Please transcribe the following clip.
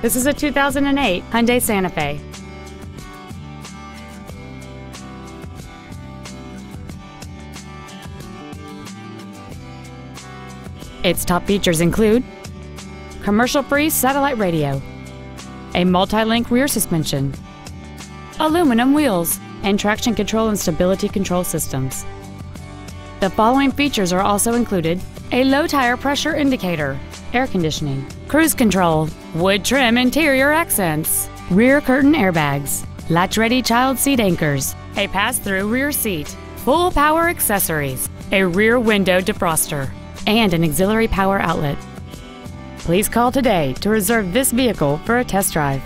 This is a 2008 Hyundai Santa Fe. Its top features include commercial-free satellite radio, a multi-link rear suspension, aluminum wheels, and traction control and stability control systems. The following features are also included a low tire pressure indicator, air conditioning, cruise control, wood trim interior accents, rear curtain airbags, latch ready child seat anchors, a pass through rear seat, full power accessories, a rear window defroster, and an auxiliary power outlet. Please call today to reserve this vehicle for a test drive.